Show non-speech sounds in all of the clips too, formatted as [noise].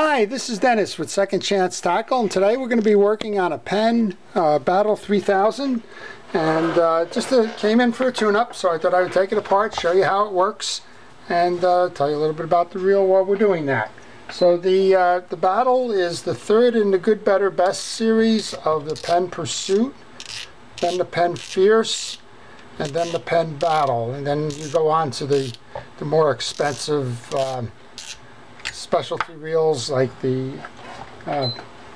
Hi, this is Dennis with Second Chance Tackle, and today we're going to be working on a Penn uh, Battle 3000. And uh, just uh, came in for a tune-up, so I thought I would take it apart, show you how it works, and uh, tell you a little bit about the reel while we're doing that. So the uh, the Battle is the third in the Good, Better, Best series of the Penn Pursuit, then the Penn Fierce, and then the Penn Battle, and then you go on to the the more expensive. Um, specialty reels like the uh,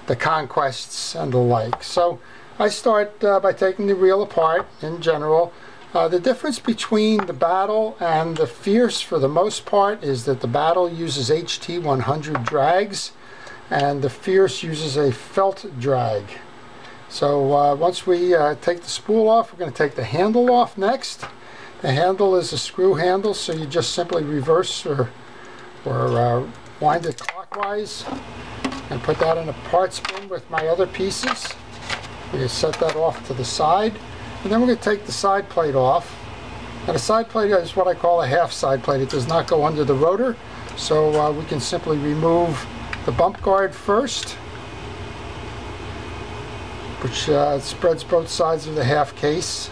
the conquests and the like. So I start uh, by taking the reel apart in general. Uh, the difference between the Battle and the Fierce for the most part is that the Battle uses HT100 drags and the Fierce uses a felt drag. So uh, once we uh, take the spool off, we're going to take the handle off next. The handle is a screw handle, so you just simply reverse or, or uh, wind it clockwise and put that in a parts bin with my other pieces. We're going to set that off to the side. And then we're going to take the side plate off. And a side plate is what I call a half side plate. It does not go under the rotor. So uh, we can simply remove the bump guard first, which uh, spreads both sides of the half case.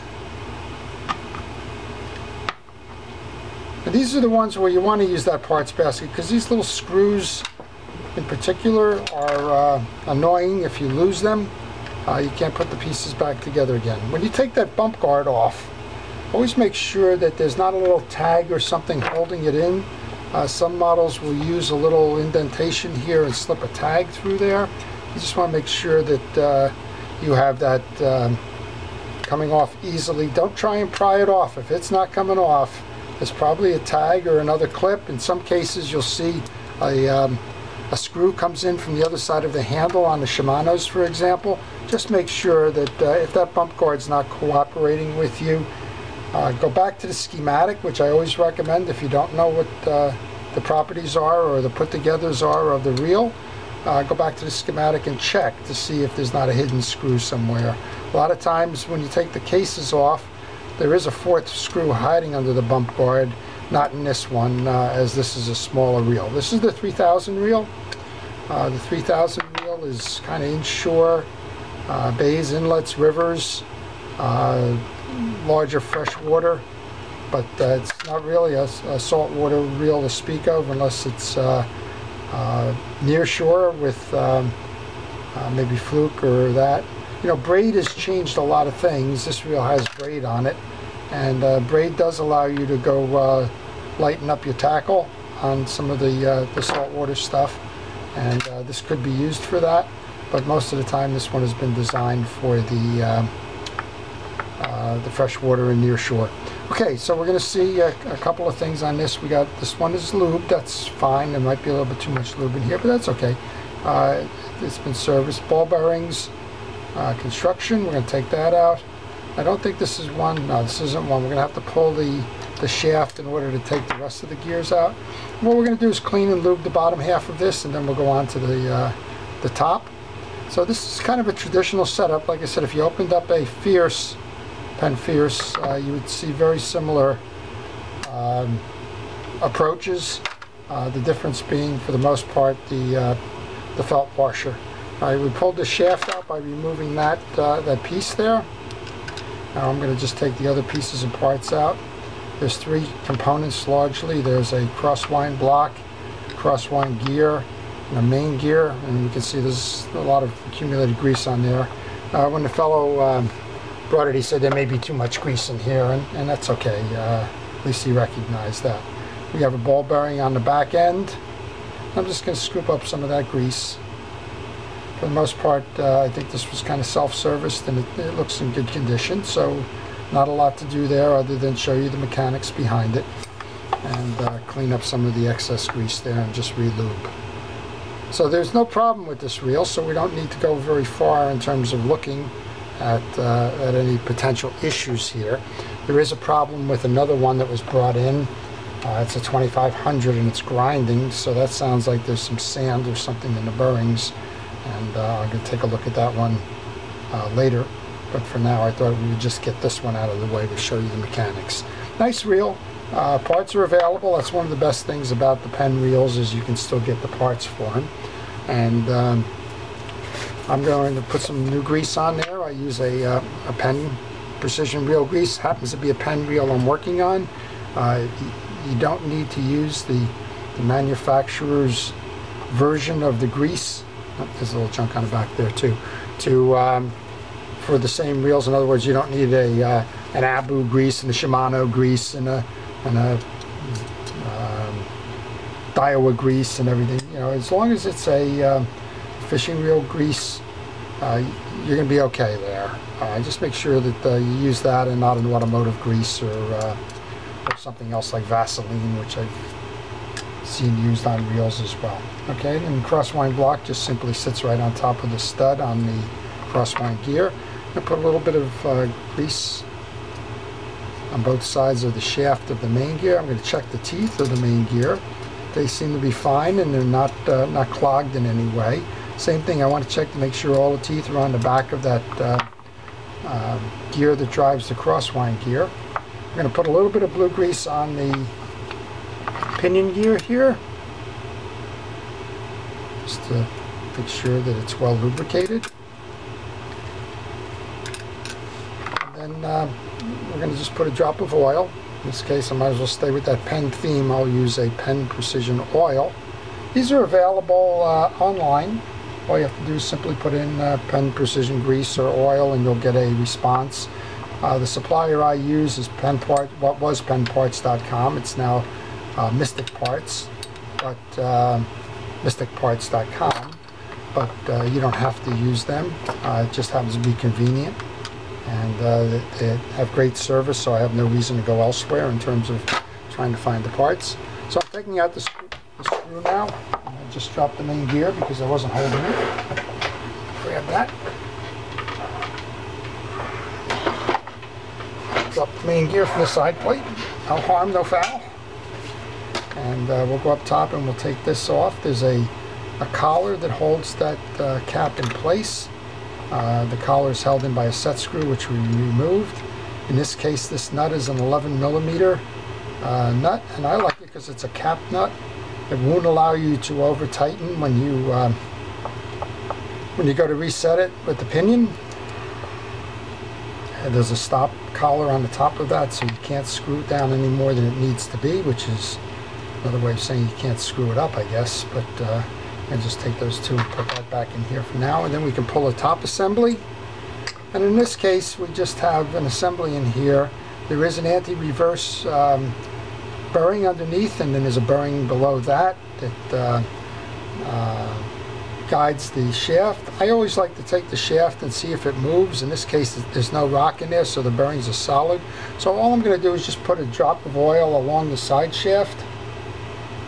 These are the ones where you want to use that parts basket because these little screws in particular are uh, annoying if you lose them. Uh, you can't put the pieces back together again. When you take that bump guard off, always make sure that there's not a little tag or something holding it in. Uh, some models will use a little indentation here and slip a tag through there. You just want to make sure that uh, you have that um, coming off easily. Don't try and pry it off. If it's not coming off, it's probably a tag or another clip. In some cases you'll see a, um, a screw comes in from the other side of the handle on the Shimano's for example. Just make sure that uh, if that bump guard's not cooperating with you, uh, go back to the schematic, which I always recommend if you don't know what uh, the properties are or the put-togethers are of the reel. Uh, go back to the schematic and check to see if there's not a hidden screw somewhere. A lot of times when you take the cases off, there is a fourth screw hiding under the bump guard, not in this one, uh, as this is a smaller reel. This is the 3000 reel. Uh, the 3000 reel is kind of inshore, uh, bays, inlets, rivers, uh, larger freshwater, but uh, it's not really a, a saltwater reel to speak of unless it's uh, near shore with um, maybe fluke or that. You know, braid has changed a lot of things. This reel has braid on it. And uh, braid does allow you to go uh, lighten up your tackle on some of the, uh, the saltwater stuff. And uh, this could be used for that. But most of the time this one has been designed for the, um, uh, the freshwater and near shore. Okay, so we're going to see a, a, couple of things on this. We got this one is lube. That's fine. There might be a little bit too much lube in here, but that's okay. Uh, it's been serviced. Ball bearings, uh, construction. We're going to take that out. I don't think this is one. No, this isn't one. We're going to have to pull the, the shaft in order to take the rest of the gears out. What we're going to do is clean and lube the bottom half of this, and then we'll go on to the, uh, the top. So this is kind of a traditional setup. Like I said, if you opened up a Fierce, Penn Fierce, uh, you would see very similar um, approaches. Uh, the difference being, for the most part, the, uh, the felt washer. All right, we pulled the shaft out by removing that, uh, that piece there. Now I'm going to just take the other pieces and parts out. There's three components largely. There's a crosswind block, crosswind gear, and a main gear. And you can see there's a lot of accumulated grease on there. Uh, when the fellow um, brought it, he said there may be too much grease in here, and, and that's okay. Uh, at least he recognized that. We have a ball bearing on the back end. I'm just going to scoop up some of that grease for the most part, uh, I think this was kind of self-serviced and it, it, looks in good condition. So not a lot to do there other than show you the mechanics behind it and uh, clean up some of the excess grease there and just re-lube. So there's no problem with this reel, so we don't need to go very far in terms of looking at, uh, at any potential issues here. There is a problem with another one that was brought in. Uh, it's a 2500 and it's grinding, so that sounds like there's some sand or something in the bearings and uh, I'm going to take a look at that one uh, later. But for now, I thought we would just get this one out of the way to show you the mechanics. Nice reel. Uh, parts are available. That's one of the best things about the Penn reels is you can still get the parts for them. And um, I'm going to put some new grease on there. I use a, uh, a Penn precision reel grease. Happens to be a Penn reel I'm working on. Uh, you, you don't need to use the, the manufacturer's version of the grease. There's a little chunk on the back there too. To um, for the same reels. In other words, you don't need a uh, an Abu grease and a Shimano grease and a and a um, Daiwa grease and everything. You know, as long as it's a um, fishing reel grease, uh, you're going to be okay there. Uh, just make sure that uh, you use that and not an automotive grease or, uh, or something else like Vaseline, which I've seen used on reels as well. Okay, and crosswind block just simply sits right on top of the stud on the crosswind gear. I put a little bit of uh, grease on both sides of the shaft of the main gear. I'm going to check the teeth of the main gear. They seem to be fine and they're not uh, not clogged in any way. Same thing, I want to check to make sure all the teeth are on the back of that uh, uh, gear that drives the crosswind gear. I'm going to put a little bit of blue grease on the pinion gear here just to make sure that it's well lubricated. And then uh, we're going to just put a drop of oil. In this case, I might as well stay with that Penn theme. I'll use a Penn Precision Oil. These are available uh, online. All you have to do is simply put in uh, Penn Precision Grease or oil and you'll get a response. Uh, the supplier I use is Penn Part, what was PennParts.com. It's now uh, Mystic Parts, but uh, MysticParts.com. But uh, you don't have to use them. Uh, it just happens to be convenient and uh, they have great service, so I have no reason to go elsewhere in terms of trying to find the parts. So I'm taking out the screw, the screw now. I just dropped the main gear because I wasn't holding it. Grab that. Drop the main gear from the side plate. No harm, no foul. And uh, we'll go up top and we'll take this off. There's a, a collar that holds that uh, cap in place. Uh, the collar is held in by a set screw which we removed. In this case this nut is an 11 millimeter uh, nut and I like it because it's a cap nut. It won't allow you to over tighten when you um, when you go to reset it with the pinion. And there's a stop collar on the top of that so you can't screw it down any more than it needs to be which is another way of saying you can't screw it up I guess but uh, and just take those two and put that back in here for now and then we can pull a top assembly. And in this case we just have an assembly in here. There is an anti-reverse um, bearing underneath and then there's a bearing below that that uh, uh, guides the shaft. I always like to take the shaft and see if it moves. In this case there's no rock in there so the bearings are solid. So all I'm going to do is just put a drop of oil along the side shaft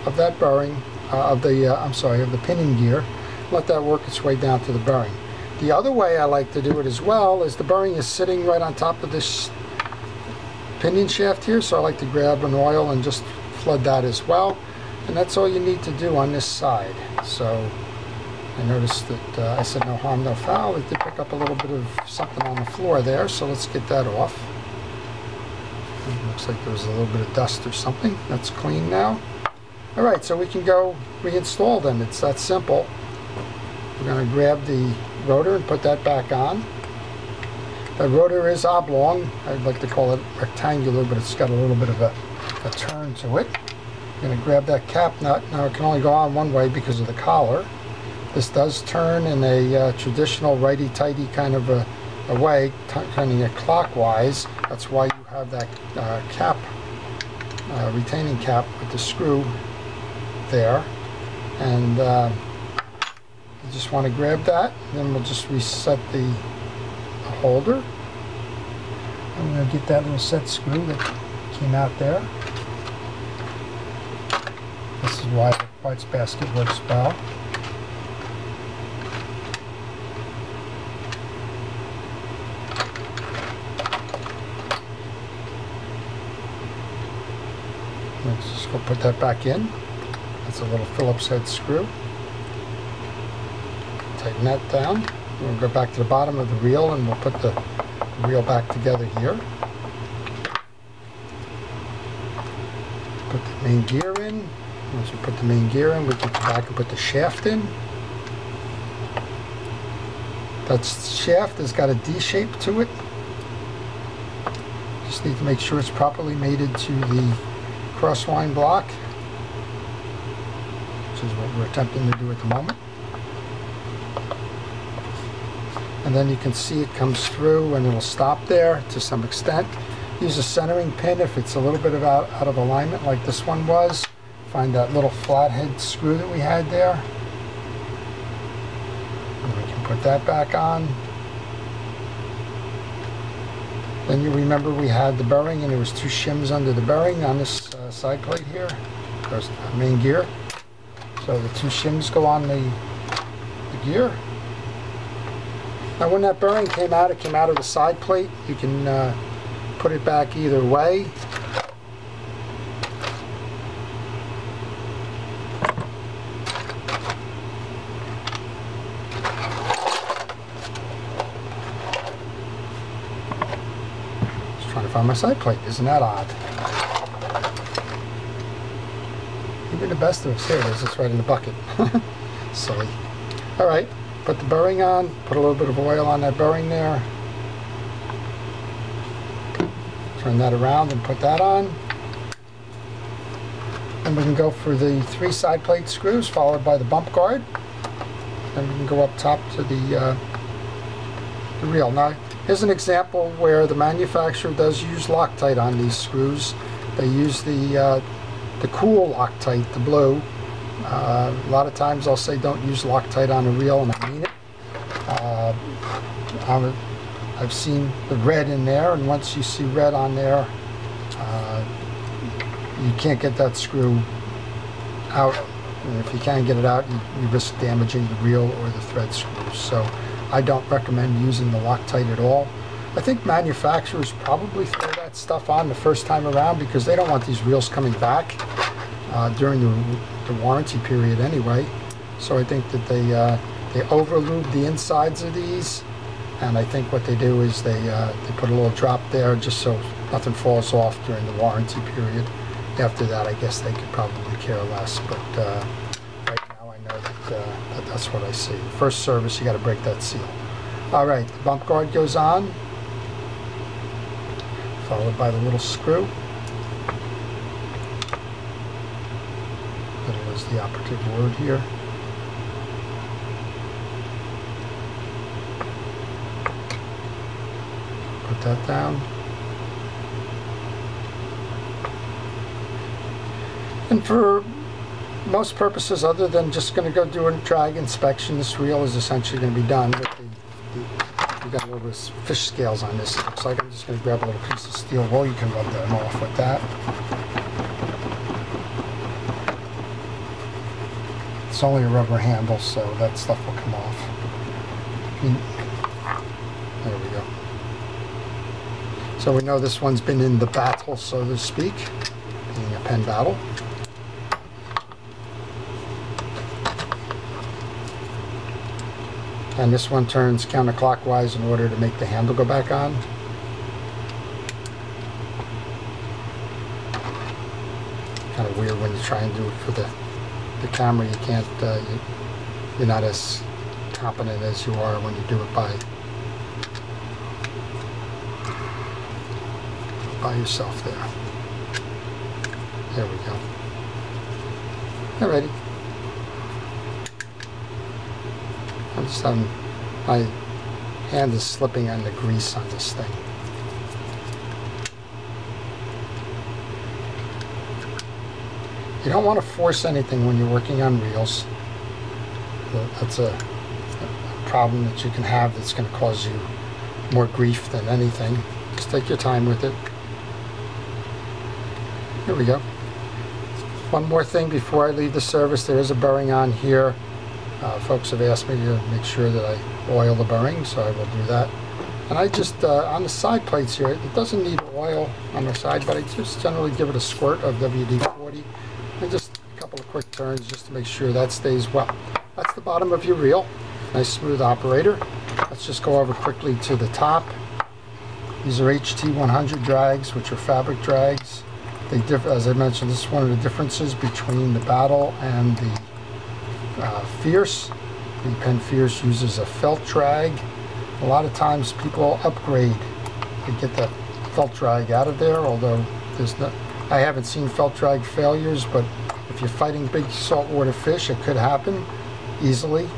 of that bearing uh, of the, uh, I'm sorry, of the pinion gear. Let that work its way down to the bearing. The other way I like to do it as well is the bearing is sitting right on top of this pinion shaft here, so I like to grab an oil and just flood that as well. And that's all you need to do on this side. So I noticed that uh, I said no harm, no foul. It did pick up a little bit of something on the floor there, so let's get that off. It looks like there was a little bit of dust or something. That's clean now. All right, so we can go reinstall them. It's that simple. We're going to grab the rotor and put that back on. The rotor is oblong. I'd like to call it rectangular, but it's got a little bit of a, a turn to it. I'm going to grab that cap nut. Now it can only go on one way because of the collar. This does turn in a uh, traditional righty-tighty kind of a, a way, turning it clockwise. That's why you have that uh, cap, uh, retaining cap with the screw there. And uh, you just want to grab that then we'll just reset the, the holder. I'm going to get that little set screw that came out there. This is why the parts basket works well. Let's just go put that back in. That's a little Phillips head screw. Tighten that down. We'll go back to the bottom of the reel and we'll put the reel back together here. Put the main gear in. Once we put the main gear in, we can go back and put the shaft in. That shaft has got a D shape to it. Just need to make sure it's properly mated to the crosswind block, is what we're attempting to do at the moment. And then you can see it comes through and it'll stop there to some extent. Use a centering pin if it's a little bit of out, of alignment like this one was. Find that little flathead screw that we had there. And we can put that back on. Then you remember we had the bearing and there was two shims under the bearing on this uh, side plate here. There's the main gear. So the two shims go on the, the gear. Now when that bearing came out, it came out of the side plate. You can uh, put it back either way. Just trying to find my side plate. Isn't that odd? The best of us, here. It's right in the bucket. [laughs] Silly. All right, put the bearing on, put a little bit of oil on that bearing there. Turn that around and put that on. Then we can go for the three side plate screws followed by the bump guard. Then we can go up top to the, uh, the reel. Now, here's an example where the manufacturer does use Loctite on these screws. They use the, uh, the cool Loctite, the blue. Uh, a lot of times I'll say don't use Loctite on a reel, and I mean it. Uh, I'm, I've seen the red in there, and once you see red on there, uh, you can't get that screw out. And if you can't get it out, you, you risk damaging the reel or the thread screws. So I don't recommend using the Loctite at all. I think manufacturers probably throw that stuff on the first time around because they don't want these reels coming back uh, during the, the warranty period anyway. So I think that they uh, they overlube the insides of these, and I think what they do is they uh, they put a little drop there just so nothing falls off during the warranty period. After that, I guess they could probably care less, but uh, right now I know that, uh, that that's what I see. First service, you got to break that seal. All right, the bump guard goes on, followed by the little screw. That was the operative word here. Put that down. And for most purposes, other than just going to go do a drag inspection, this reel is essentially going to be done. With the, the, we got a little fish scales on this. Looks like I'm just going to grab a little piece of steel wool. You can rub them off with that. It's only a rubber handle, so that stuff will come off. Hmm. There we go. So we know this one's been in the battle, so to speak, being a Penn battle. And this one turns counterclockwise in order to make the handle go back on. Kind of weird when you try and do it for the, the camera. You can't, uh, you, you're not as competent as you are when you do it by by yourself there. There we go. Alrighty. Having, my hand is slipping on the grease on this thing. You don't want to force anything when you're working on reels. That's a, a problem that you can have that's going to cause you more grief than anything. Just take your time with it. Here we go. One more thing before I leave the service, there is a bearing on here. Uh, folks have asked me to make sure that I oil the bearing, so I will do that. And I just, uh, on the side plates here, it doesn't need oil on the side, but I just generally give it a squirt of WD-40 and just a couple of quick turns just to make sure that stays well. That's the bottom of your reel. Nice smooth operator. Let's just go over quickly to the top. These are HT100 drags, which are fabric drags. They differ, as I mentioned, this is one of the differences between the Battle and the uh, Fierce. The Penn Fierce uses a felt drag A lot of times people upgrade to get that felt drag out of there, although there's no, I haven't seen felt drag failures, but if you're fighting big saltwater fish, it could happen easily.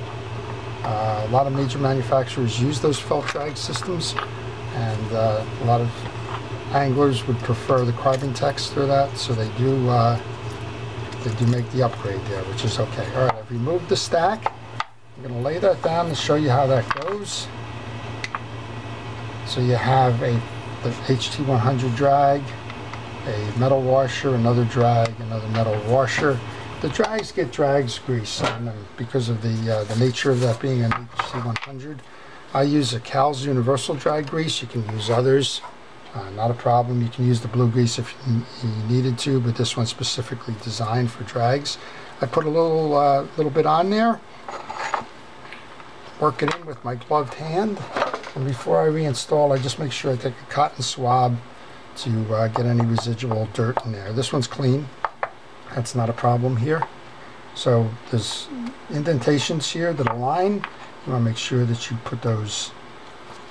Uh, a lot of major manufacturers use those felt drag systems, and uh, a lot of anglers would prefer the Carbontex for that, so they do uh, they do make the upgrade there, which is okay. All right, I've removed the stack. I'm going to lay that down and show you how that goes. So you have a the HT100 drag, a metal washer, another drag, another metal washer. The drags get drags grease on them because of the uh, the nature of that being an HT100. I use a Cal's Universal Drag Grease. You can use others. Uh, not a problem. You can use the blue grease if you, needed to, but this one's specifically designed for drags. I put a little uh, little bit on there. Work it in with my gloved hand. And before I reinstall, I just make sure I take a cotton swab to uh, get any residual dirt in there. This one's clean. That's not a problem here. So there's indentations here that align. You want to make sure that you put those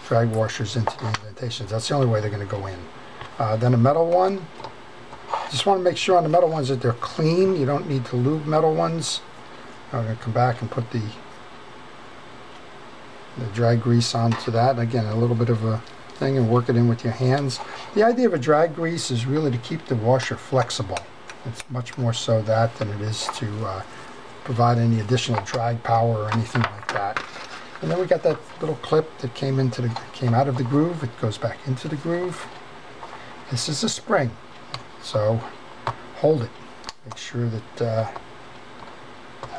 drag washers into the indentations. That's the only way they're going to go in. Uh, then a metal one. Just want to make sure on the metal ones that they're clean. You don't need to lube metal ones. I'm going to come back and put the the drag grease onto that. Again, a little bit of a thing and work it in with your hands. The idea of a drag grease is really to keep the washer flexible. It's much more so that than it is to uh, provide any additional drag power or anything like that. And then we got that little clip that came into the came out of the groove. It goes back into the groove. This is a spring, so hold it. Make sure that uh,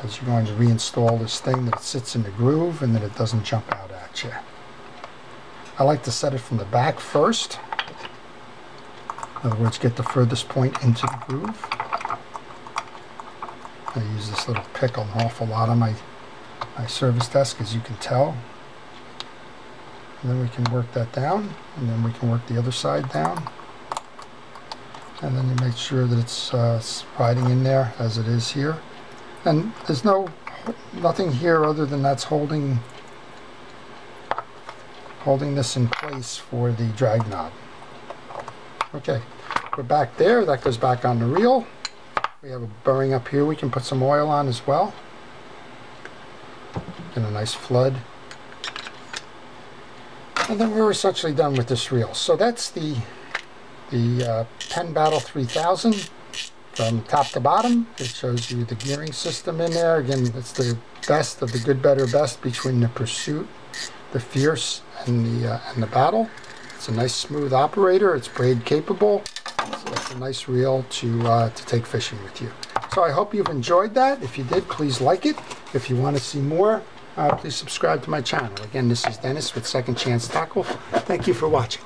as you're going to reinstall this thing that it sits in the groove and that it doesn't jump out at you. I like to set it from the back first. In other words, get the furthest point into the groove. I use this little pick an awful lot on my, my service desk, as you can tell. And then we can work that down, and then we can work the other side down. And then you make sure that it's uh, riding in there as it is here. And there's no, nothing here other than that's holding, holding this in place for the drag knob. Okay, we're back there. That goes back on the reel. We have a bearing up here we can put some oil on as well. Get a nice flood. And then we're essentially done with this reel. So that's the the uh, Penn Battle 3000 from top to bottom. It shows you the gearing system in there. Again, it's the best of the good, better, best between the Pursuit, the Fierce, and the uh, and the Battle. It's a nice, smooth operator. It's braid capable. So it's a nice reel to uh, to take fishing with you. So I hope you've enjoyed that. If you did, please like it. If you want to see more, uh, please subscribe to my channel. Again, this is Dennis with Second Chance Tackle. Thank you for watching.